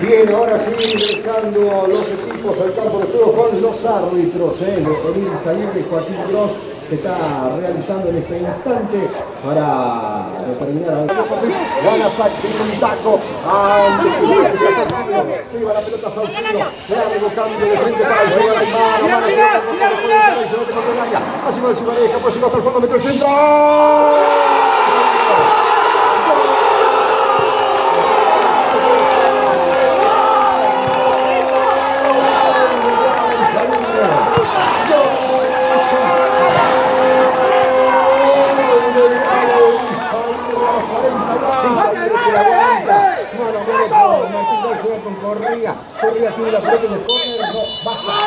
Bien, ahora sí, ingresando los equipos al campo de juego con los árbitros, ¿eh? Emil Salir y Joaquín Gross que está realizando en este instante para determinar a Gana Sac, tiene un taco. Se lleva la pelota. Largo cambio de frente para llegar a Aymar. Así va su pareja, pues hasta el fondo, mete el centro. Corría, corría, tiene la pelota en el córner, no.